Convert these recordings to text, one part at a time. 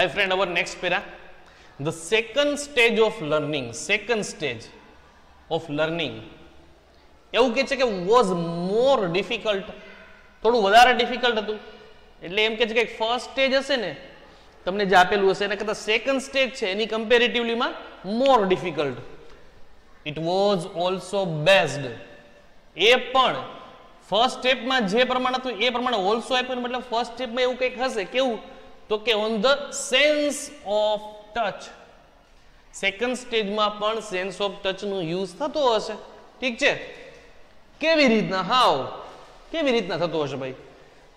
Hi friend, our next para. The second stage of learning, second stage of learning. એવું કે છે કે was more difficult થોડું વધારે ડિફિકલ્ટ હતું એટલે એમ કે છે કે ફર્સ્ટ સ્ટેજ હશે ને તમને જે આપેલું હશે એના કરતાં સેકન્ડ સ્ટેજ છે એની કમ્પેરેટિવલીમાં more difficult it was also based એ પણ ફર્સ્ટ સ્ટેપમાં જે પ્રમાણે હતું એ પ્રમાણે ઓલ્સો આપ્યું મતલબ ફર્સ્ટ સ્ટેપમાં એવું કંઈક હશે કેવું તો કે on the sense of touch second સ્ટેજમાં પણ સેન્સ ઓફ ટચનો યુઝ થતો હશે. ઠીક છે? કેવી રીતના? હાવ. કેવી રીતના થતો હશે ભાઈ?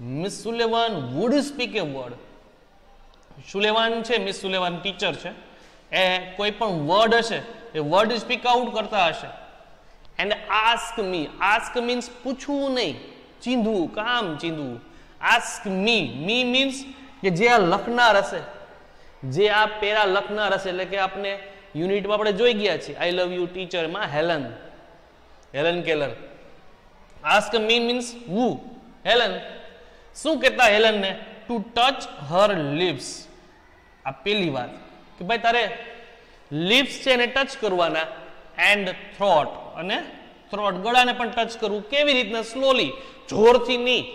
Miss Sullivan would speak a word Sullivan છે મિસ સુલેવાન ટીચર છે. એ કોઈ પણ વર્ડ હશે, એ વર્ડ સ્પીક આઉટ કરતા હશે. And ask me ask means પૂછવું નહીં. ચીંધવું. કામ ચીંધવું. આસ્ક મી મી મીન્સ કે જે આ લખનાર હશે, જે આ પેરા લખનાર હશે, એટલે કે આપણે યુનિટમાં આપણે જોઈ ગયા છીએ I love you ટીચરમાં Helen. Helen Keller. Ask me means વુ Helen. શું કહેતા હેલનને? ટુ ટચ હર લિપ્સ આ પેલી વાત. કે ભાઈ તારે લિપ્સ છે એને ટચ કરવાના એન્ડ થ્રોટ અને થ્રોટ ગળાને પણ ટચ કરવું કેવી રીતના? સ્લોલી જોરથી નહીં.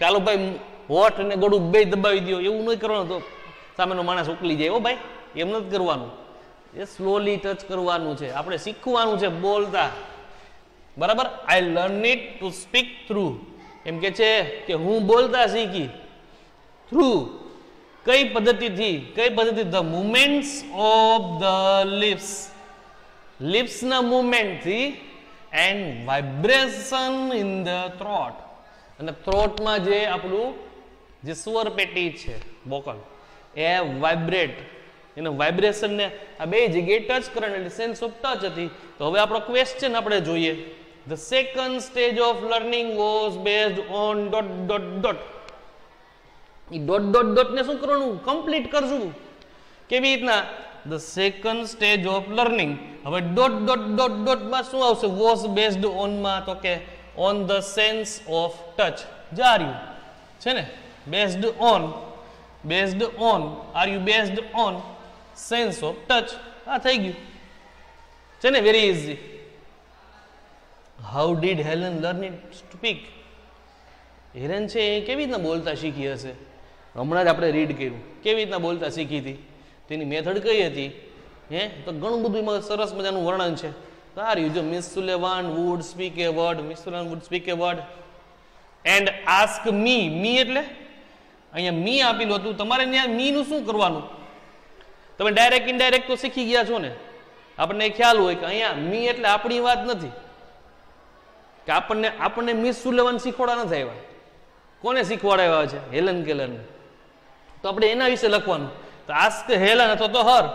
ચાલો ભાઈ હોઠ અને ગળું બે દબાવી દો એવું નહીં કરવાનું તો સામેનો માણસ ઉકલી જાય. હો ભાઈ, એમ નથી કરવાનું. એ સ્લોલી ટચ કરવાનું છે. આપણે શીખવાનું છે બોલતા. બરાબર? I learn it to speak through એમ કે છે કે હું બોલતા શીખી. થ્રુ કઈ પદ્ધતિથી? કઈ પદ્ધતિ? The movements of the lips લિપ્સના મુમેન્ટથી and vibration in the throat અને થ્રોટમાં જે આપણું જે સુવર પેટી છે, બોકલ, એ વાઇબ્રેટ એને વાઇબ્રેશનને આ બે જગ્યાએ ટચ કરવાની એટલે સેન્સ ઓફ ટચ હતી. તો હવે આપણો ક્વેશ્ચન આપણે જોઈએ. The second stage of learning was based on dot dot dot A dot dot dot ને શું કરવાનું? કમ્પ્લીટ કરશું. કેવી રીતના? The second stage of learning હવે ડોટ ડોટ ડોટ ડોટમાં શું આવશે? વોઝ બેઝડ ઓનમાં તો કે on the sense of touch જાર્યું છે ને? Based on based on are you based on sense of touch આ થઈ ગયું. છે ને very easy how did Helen learn it speak Helen છે, એ કેવી રીતના બોલતા શીખી હશે? હમણાં જ આપણે રીડ કર્યું. કેવી રીતના બોલતા શીખી હતી? તેની મેથડ કઈ હતી? હે, તો ઘણું બધું એમાં સરસ મજાનું વર્ણન છે. સારું જો Miss Sullivan would speak a word Miss Sullivan would speak a word and ask me me એટલે? અહીંયા મી આપેલું હતું. તમારે ત્યાં મીનું શું કરવાનું? તમે ડાયરેક્ટ ઇનડાયરેક્ટ તો શીખી ગયા છો ને. આપણને ખ્યાલ હોય કે અહીંયા મી એટલે આપણી વાત નથી. કે આપણને આપણને મિસ સુલેવન શીખવાડા નથી આવ્યા? કોને શીખવાડાવ્યા છે? હેલન કેલરને તો આપણે એના વિશે લખવાનું. તો આસ્ક હેલન અથવા તો her.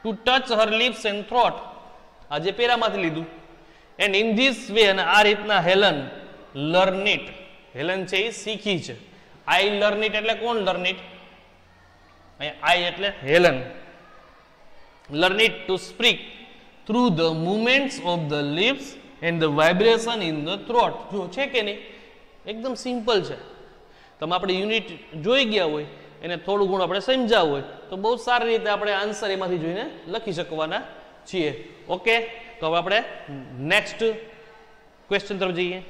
To touch her lips and throat આ જે પેરામાંથી લીધું. એન્ડ ઇન ધીસ વે અને આ રીતના હેલન લર્ન ઇટ હેલન છે એ શીખી છે. આઈ લર્ન ઇટ એટલે કોણ લર્ન ઇટ આઈ એટલે Helen. Learn it to speak through the movements of the lips and the vibration in the throat જો છે કે નહીં? એકદમ સિમ્પલ છે. તમે આપણે યુનિટ જોઈ ગયા હોય એને થોડું ઘણું આપણે સમજાવવું હોય તો બહુ સારી રીતે આપણે આન્સર એમાંથી જોઈને લખી શકવાના છીએ. ઓકે તો હવે આપણે નેક્સ્ટ ક્વેશ્ચન તરફ જઈએ.